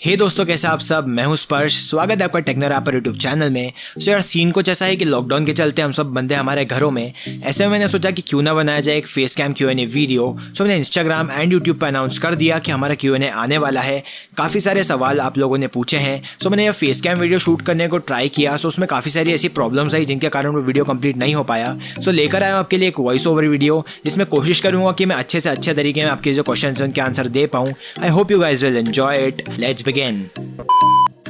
हे hey दोस्तों, कैसे आप सब? मैं हूँ स्पर्श। स्वागत है आपका टेक्नो रैपर यूट्यूब चैनल में। सो यार सीन कुछ ऐसा है कि लॉकडाउन के चलते हम सब बंदे हमारे घरों में। ऐसे में मैंने सोचा कि क्यों ना बनाया जाए एक face cam Q N A video so मैंने इंस्टाग्राम एंड यूट्यूब पर अनाउंस कर दिया कि हमारा क्यू एन ए आने वाला है। काफ़ी सारे सवाल आप लोगों ने पूछे हैं। सो मैंने यह फेस कैम वीडियो शूट करने को ट्राई किया। सो उसमें काफ़ी सारी ऐसी प्रॉब्लम्स आई जिनके कारण वो वीडियो कंप्लीट नहीं हो पाया। सो लेकर आया हूँ आपके लिए एक वॉइस ओवर वीडियो जिसमें कोशिश करूँगा कि मैं अच्छे से अच्छे तरीके में आपके जो क्वेश्चन उनके आंसर दे पाऊँ। I hope you guys will enjoy it let's begin.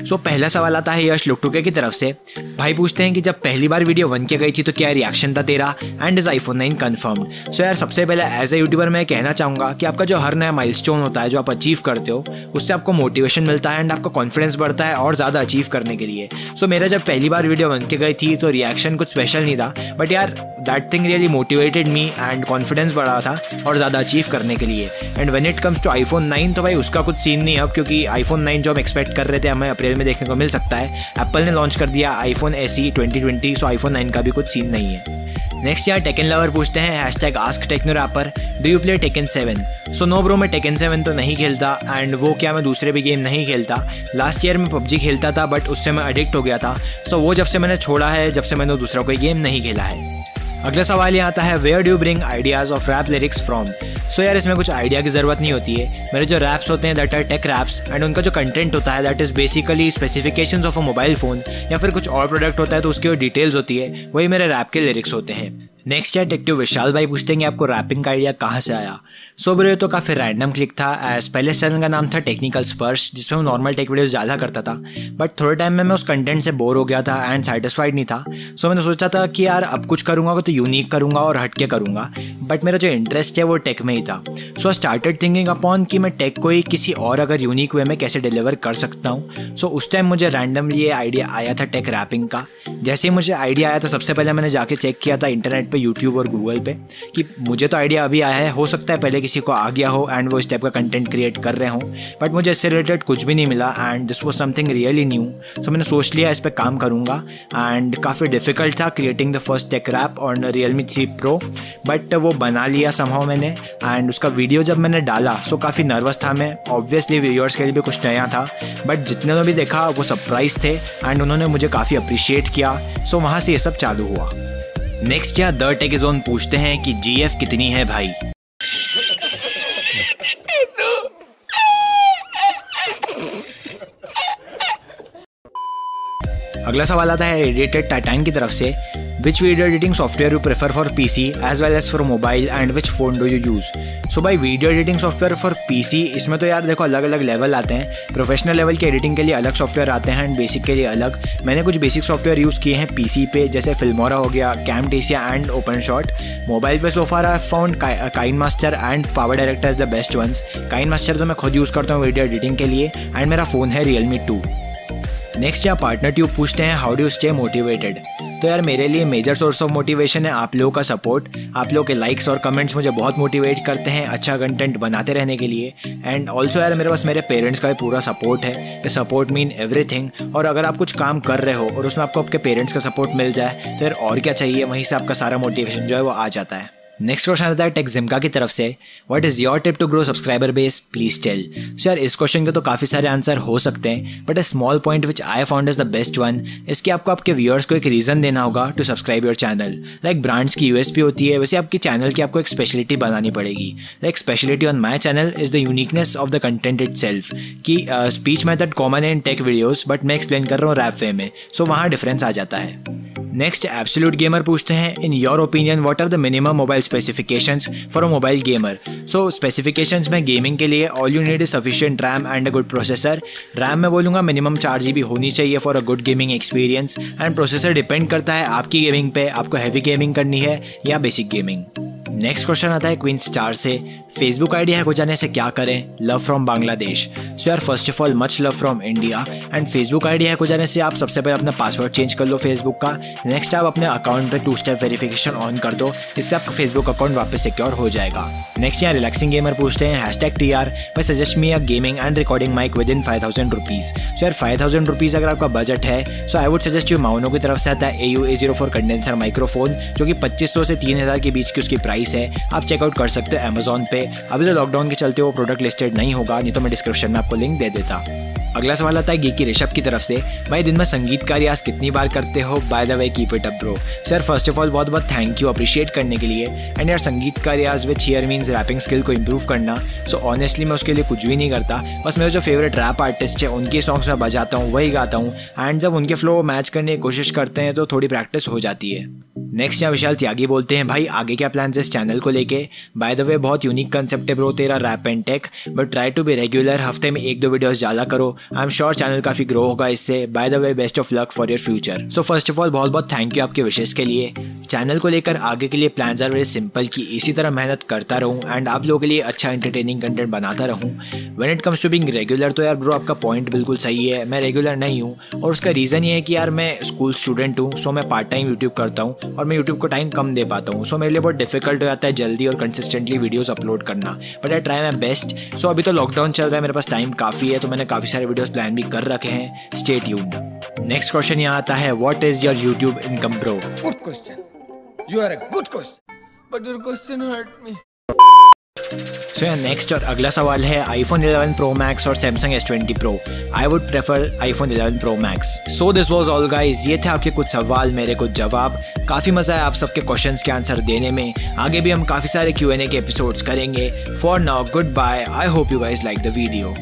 So पहला सवाल आता है यश लुकटुके की तरफ़ से। भाई पूछते हैं कि जब पहली बार वीडियो वन के गई थी तो क्या रिएक्शन था तेरा? And is iPhone nine confirmed so यार सबसे पहले एज ए यूट्यूबर मैं कहना चाहूँगा कि आपका जो हर नया माइलस्टोन होता है जो आप अचीव करते हो उससे आपको मोटिवेशन मिलता है एंड आपका कॉन्फिडेंस बढ़ता है और ज़्यादा अचीव करने के लिए। सो so, मेरा जब पहली बार वीडियो बन के गई थी तो रिएक्शन कुछ स्पेशल नहीं था बट यार that thing really motivated me and confidence बढ़ा था और ज़्यादा अचीव करने के लिए। And when it comes to iPhone nine तो भाई उसका कुछ सीन नहीं अब क्योंकि आईफोन नाइन जो हम एक्सपेक्ट कर रहे थे हमें अप्रैल में देखने को मिल सकता है। एप्पल ने लॉन्च कर दिया iPhone SE twenty twenty so iPhone nine का भी कुछ सीन नहीं है। नेक्स्ट यार टेकन लवर पूछते हैं hashtag ask techno rapper do you play Tekken seven so no bro मैं टेकन सेवन तो नहीं खेलता एंड वो क्या मैं दूसरे भी गेम नहीं खेलता। लास्ट ईयर में पबजी खेलता था बट उससे मैं एडिक्ट हो गया था। सो so वो जब से मैंने छोड़ा है, जब से मैंने दूसरा कोई गेम नहीं खेला है। अगला सवाल ये आता है where do bring ideas of rap lyrics from so यार, इसमें कुछ आइडिया की ज़रूरत नहीं होती है। मेरे जो रैप्स होते हैं that are tech raps and उनका जो कंटेंट होता है that is basically specification of a mobile phone या फिर कुछ और प्रोडक्ट होता है तो उसकी डिटेल्स होती है, वही मेरे रैप के लिरिक्स होते हैं। नेक्स्ट यार टेक्टिव विशाल भाई पूछते हैं आपको रैपिंग का आइडिया कहाँ से आया? सो ब्रो तो काफ़ी रैंडम क्लिक था। एज पहले चैनल का नाम था टेक्निकल स्पर्श जिसमें मैं नॉर्मल टेक वीडियोस ज़्यादा करता था। बट थोड़े टाइम में मैं उस कंटेंट से बोर हो गया था एंड सेटिस्फाइड नहीं था। सो so मैंने सोचा था कि यार, अब कुछ करूँगा तो यूनिक करूँगा और हटके करूँगा। बट मेरा जो इंटरेस्ट है वो टेक में ही था। सो स्टार्टेड थिंकिंग अपॉन कि मैं टेक को ही किसी और अगर यूनिक वे में कैसे डिलीवर कर सकता हूँ। सो so उस टाइम मुझे रैंडमली ये आइडिया आया था टेक रैपिंग का। जैसे ही मुझे आइडिया आया तो सबसे पहले मैंने जाके चेक किया था इंटरनेट पर यूट्यूब और गूगल पे, कि मुझे तो आइडिया अभी आया है, हो सकता है पहले किसी को आ गया हो एंड वो इस टाइप का कंटेंट क्रिएट कर रहे हों बट मुझे इससे रिलेटेड कुछ भी नहीं मिला and this was something really new so मैंने सोच लिया इस पर काम करूँगा एंड काफ़ी डिफ़िकल्ट था creating the first tech rap on Realme three pro but वो बना लिया समहाउ मैंने एंड उसका वीडियो जब मैंने डाला सो काफ़ी नर्वस था मैं ऑब्वियसली व्यूअर्स के लिए भी कुछ नया था बट जितने ने भी देखा, वो सरप्राइज़ थे एंड उन्होंने मुझे काफ़ी अप्रिशिएट किया सो वहाँ से ये सब चालू हुआ। नेक्स्ट या द टेकेजोन पूछते हैं कि जीएफ कितनी है भाई? अगला सवाल आता है रेडिएटेड टाइटैन की तरफ़ से। Which video editing software you prefer for PC as well as for mobile and which phone do you use so भाई video editing software for PC इसमें तो यार देखो अलग अलग लेवल आते हैं। प्रोफेशनल लेवल के एडिटिंग के लिए अलग सॉफ्टवेयर आते हैं एंड बेसिक के लिए अलग। मैंने कुछ बेसिक सॉफ्टवेयर यूज़ किए हैं पीसी पे, जैसे फिल्मोरा हो गया Camtasia and OpenShot mobile पे so far I found KineMaster and PowerDirector is the best ones KineMaster तो मैं खुद यूज़ करता हूँ वीडियो एडिटिंग के लिए एंड मेरा फ़ोन है रियलमी टू नेक्स्ट यहाँ पार्टनर ट्यूब पूछते हैं हाउ डू स्टे मोटिवेटेड तो यार, मेरे लिए मेजर सोर्स ऑफ़ मोटिवेशन है आप लोगों का सपोर्ट आप लोगों के लाइक्स और कमेंट्स मुझे बहुत मोटिवेट करते हैं अच्छा कंटेंट बनाते रहने के लिए। एंड ऑल्सो यार, मेरे पास मेरे पेरेंट्स का भी पूरा सपोर्ट है। सपोर्ट मीन एवरीथिंग और अगर आप कुछ काम कर रहे हो और उसमें आपको आपके पेरेंट्स का सपोर्ट मिल जाए तो यार और क्या चाहिए? वहीं से आपका सारा मोटिवेशन जो है वो आ जाता है। नेक्स्ट क्वेश्चन आता है टेक जिमका की तरफ़ से. What is your tip to grow subscriber base please tell so यार इस क्वेश्चन के तो काफ़ी सारे आंसर हो सकते हैं but a small point which I found is the best one इसके आपको आपके व्यूअर्स को एक रीज़न देना होगा to subscribe your channel like brands की यूएसपी होती है वैसे आपकी चैनल की आपको एक स्पेशलिटी बनानी पड़ेगी. Like speciality on my channel is the uniqueness of the content itself की स्पीच मैथड कॉमन है इन टेक वीडियोज़ बट मैं एक्सप्लेन कर रहा हूँ रैप वे में. सो so, वहाँ डिफरेंस आ जाता है. नेक्स्ट एब्सोल्यूट गेमर पूछते हैं in your opinion what are the minimum mobile specifications for a mobile gamer so specifications में गेमिंग के लिए all you need is sufficient RAM and a good processor RAM में बोलूँगा minimum चार G होनी चाहिए for a good gaming experience and processor depend करता है आपकी गेमिंग पे, आपको हैवी गेमिंग करनी है या बेसिक गेमिंग नेक्स्ट क्वेश्चन आता है क्वीन स्टार से। फेसबुक आईडी हो जाने से क्या करें? लव फ्रॉम बांग्लादेश सो यार first of all much love from India and Facebook ID हो जाने से आप सबसे पहले अपना पासवर्ड चेंज कर लो फेसबुक का। नेक्स्ट आप अपने अकाउंट पे टू स्टेप वेरिफिकेशन ऑन कर दो। जिससे आपका फेसबुक अकाउंट वापस सिक्योर हो जाएगा। नेक्स्ट यहाँ रिलैक्सिंग गेमर पूछते हैं hashtag T R by suggest me a gaming and recording mic within five thousand rupees so यार फाइव थाउज़ेंड रुपीज़ अगर आपका बजट है so I would suggest you Maono की तरफ़ से आता है A U A zero four condenser microphone जो कि पच्चीस सौ से तीन हज़ार के बीच की उसकी प्राइस है, आप चेकआउट कर सकते हो अमेजोन पे। अभी तो लॉकडाउन के चलते वो प्रोडक्ट लिस्टेड नहीं होगा, नहीं तो मैं डिस्क्रिप्शन में आपको लिंक दे देता। अगला सवाल आता है गी की ऋषभ की तरफ़ से। भाई दिन में संगीत का रियाज कितनी बार करते हो? By the way keep it up bro sir first of all बहुत बहुत थैंक यू अप्रिशिएट करने के लिए। एंड यार संगीत का रियाज which here means rapping skill को इम्प्रूव करना। सो so, ऑनेस्टली मैं उसके लिए कुछ भी नहीं करता। बस मेरे जो फेवरेट रैप आर्टिस्ट है उनके सॉन्ग्स मैं बजाता हूँ वही गाता हूँ। एंड जब उनके फ्लो मैच करने की कोशिश करते हैं तो थोड़ी प्रैक्टिस हो जाती है। नेक्स्ट यहाँ विशाल त्यागी बोलते हैं भाई आगे क्या प्लान इस चैनल को लेके? बाय द वे बहुत यूनिक कंसेप्ट है ब्रो तेरा rap and tech but try to be regular हफ़्ते में एक दो वीडियोस डाला करो। आई एम श्योर चैनल काफ़ी ग्रो होगा इससे. By the way best of luck for your future so first of all बहुत बहुत थैंक यू आपके विशेष के लिए. चैनल को लेकर आगे के लिए प्लान आर वेरी सिंपल कि इसी तरह मेहनत करता रहूँ एंड आप लोगों के लिए अच्छा इंटरटेनिंग कंटेंट बनाता रहूँ. When it comes to being regular तो यार ब्रो आपका पॉइंट बिल्कुल सही है. मैं रेगुलर नहीं हूँ और उसका रीज़न ये है कि यार मैं स्कूल स्टूडेंट हूँ सो मैं पार्ट टाइम यूट्यूब करता हूँ और मैं यूट्यूब को टाइम कम दे पाता हूँ. सो मेरे लिए बहुत डिफ़िकल्ट हो जाता है जल्दी और कंसिस्टेंटली वीडियोस अपलोड करना. But I try my best so अभी तो लॉकडाउन चल रहा है, मेरे पास टाइम काफ़ी है तो मैंने काफ़ी सारे वीडियोस प्लान भी कर रखे हैं स्टेट यूड नेक्स्ट क्वेश्चन यहाँ आता है what is your YouTube income pro good question you are a good question but your question hurt me so next और अगला सवाल है आईफोन 11 प्रो मैक्स और Samsung S twenty pro I would prefer iPhone 11 pro max so this was all guys ये थे आपके कुछ सवाल मेरे कुछ जवाब. काफ़ी मज़ा आया आप सबके क्वेश्चंस के आंसर देने में. आगे भी हम काफ़ी सारे क्यू एन ए के एपिसोड्स करेंगे. For now goodbye I hope you guys like the video